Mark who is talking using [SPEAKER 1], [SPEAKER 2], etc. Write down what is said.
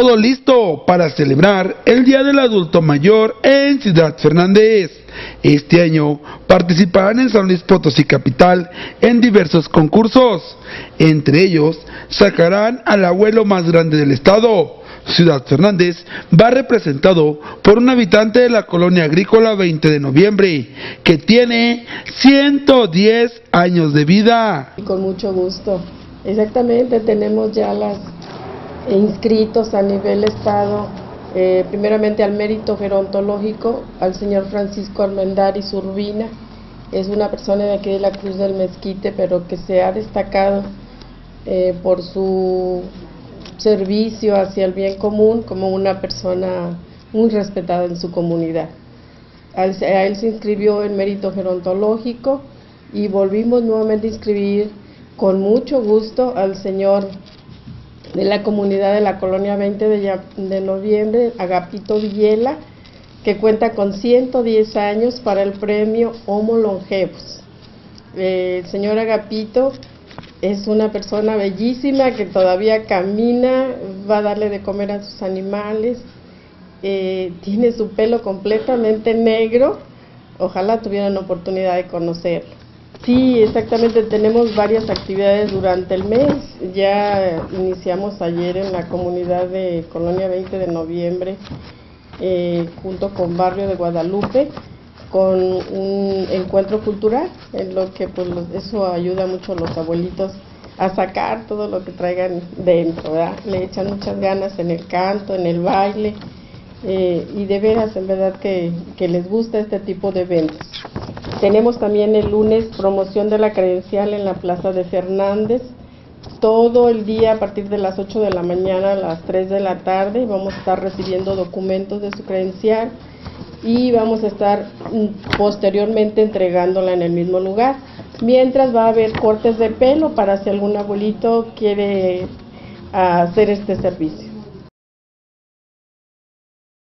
[SPEAKER 1] Todo listo para celebrar el Día del Adulto Mayor en Ciudad Fernández. Este año participarán en San Luis Potosí Capital en diversos concursos. Entre ellos, sacarán al abuelo más grande del estado. Ciudad Fernández va representado por un habitante de la colonia agrícola 20 de noviembre, que tiene 110 años de vida.
[SPEAKER 2] Con mucho gusto. Exactamente, tenemos ya las inscritos a nivel estado, eh, primeramente al mérito gerontológico, al señor Francisco Armendáriz Urbina, es una persona de aquí de la Cruz del Mezquite, pero que se ha destacado eh, por su servicio hacia el bien común como una persona muy respetada en su comunidad. A él se inscribió en mérito gerontológico y volvimos nuevamente a inscribir con mucho gusto al señor de la comunidad de la colonia 20 de, noviembre, Agapito Villela, que cuenta con 110 años para el premio Homo Longevos. el señor Agapito es una persona bellísima que todavía camina, va a darle de comer a sus animales, eh, tiene su pelo completamente negro, ojalá tuvieran oportunidad de conocerlo. Sí, exactamente, tenemos varias actividades durante el mes. Ya iniciamos ayer en la comunidad de Colonia 20 de noviembre, eh, junto con Barrio de Guadalupe, con un encuentro cultural, en lo que pues eso ayuda mucho a los abuelitos a sacar todo lo que traigan dentro, ¿verdad? Le echan muchas ganas en el canto, en el baile, eh, y de veras, en verdad que, que les gusta este tipo de eventos. Tenemos también el lunes promoción de la credencial en la Plaza de Fernández. Todo el día a partir de las 8 de la mañana a las 3 de la tarde vamos a estar recibiendo documentos de su credencial y vamos a estar mm, posteriormente entregándola en el mismo lugar. Mientras va a haber cortes de pelo para si algún abuelito quiere hacer este servicio.